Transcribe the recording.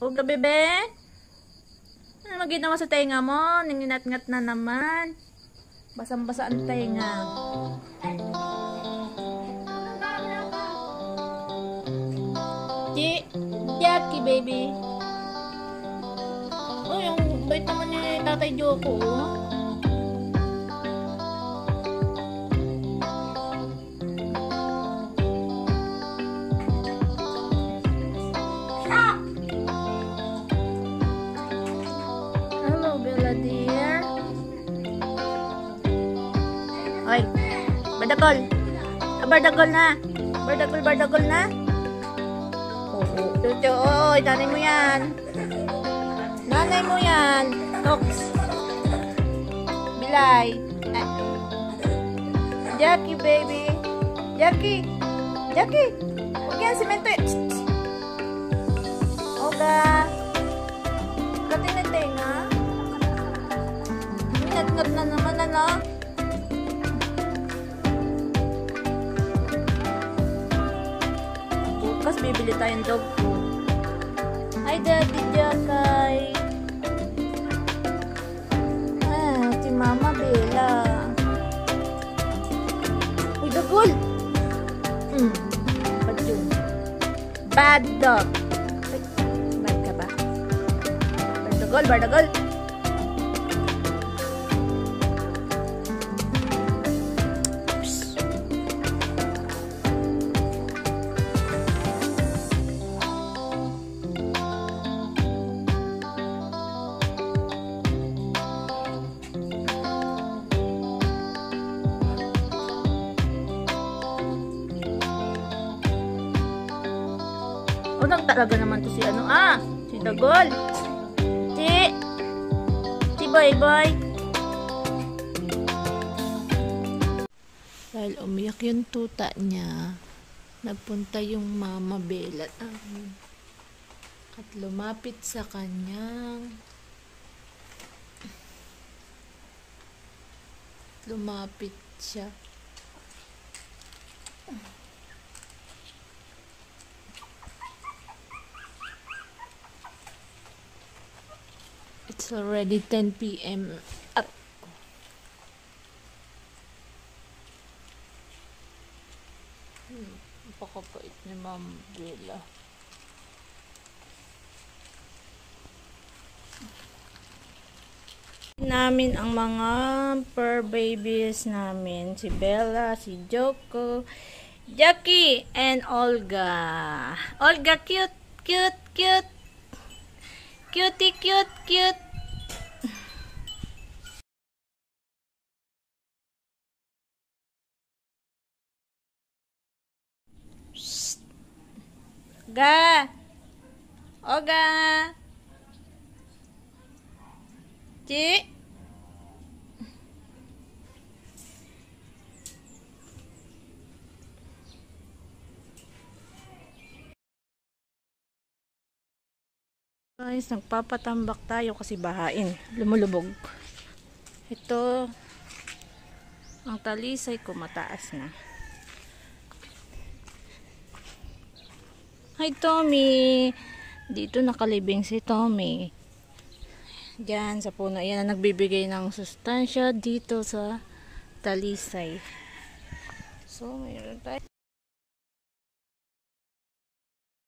Uga, bebe? Ano ginawa sa tenga mo? Ninginat-ngat na naman. Basang-basa ang tenga. Chi, Jackie, baby. Oh, yung bait naman ni Tatay Joko. oh. Oy, bardagol. Ah, bardagol na. Bardagol, bardagol na. Oo. Chucho, oy, nanay mo yan. Nanay mo yan. Tox. Bilay. Ah. Jackie, baby. Jackie. Jackie. Huwag yan, simento. Oga. Katiniteng, ha? Minat-ngat na naman, ano? Bibili tayong dog food. Hi, Daddy Jakay. Ah, si Mama Bella. Uy, dagol! Hmm, bad yun. Bad dog. Ay, bad ka ba? Bardagol, bardagol. Psst. Unang talaga naman to si ano ah, si Dagol. Si Si Boy Boy. Dahil umiyak yung tuta niya, nagpunta yung Mama Bella namin. At lumapit sa kanyang lumapit siya. It's already 10 p.m. At hmm, napakapait ni Ma'am Bella. namin ang mga fur babies namin. Si Bella, si Joko, Jackie, and Olga. Olga, cute, cute, cute. Cute, cute. Shh. Ga. Oga. Ci. Guys, nagpapatambak tayo kasi bahain. Lumulubog. Ito, ang talisay ko mataas na. Hi, Tommy! Dito nakalibing si Tommy. Diyan sa puno. Yan ang nagbibigay ng sustansya dito sa talisay. So, mayroon tayo.